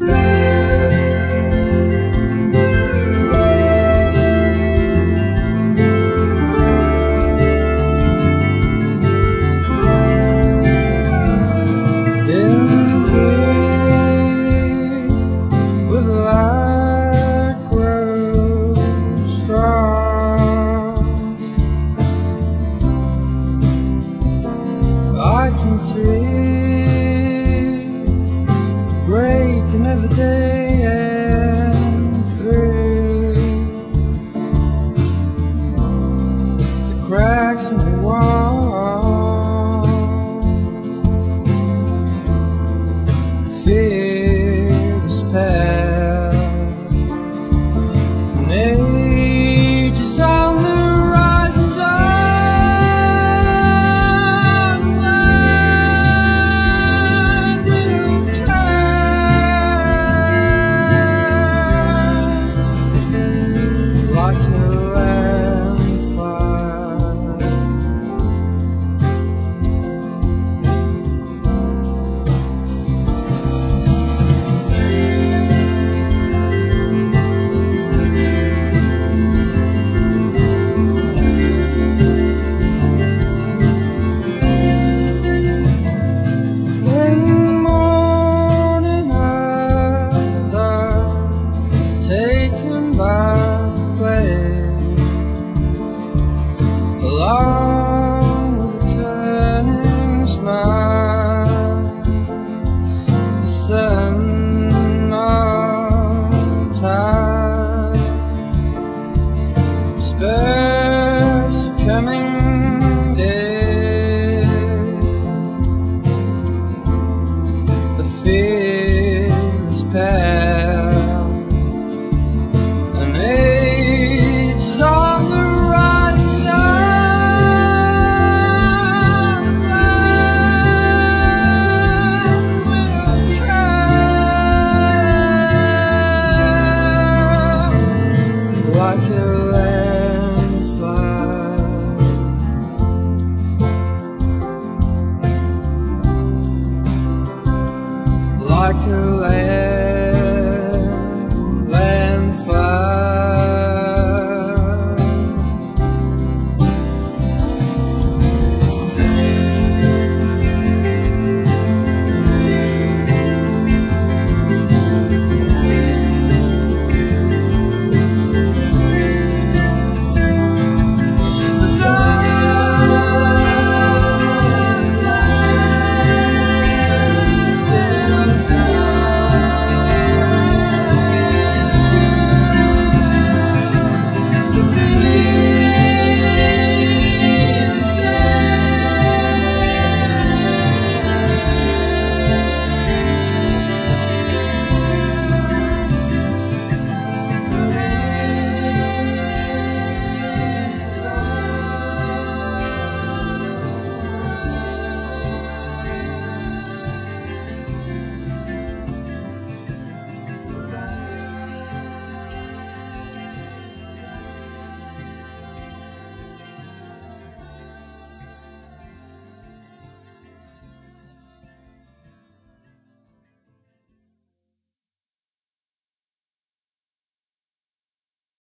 like a land.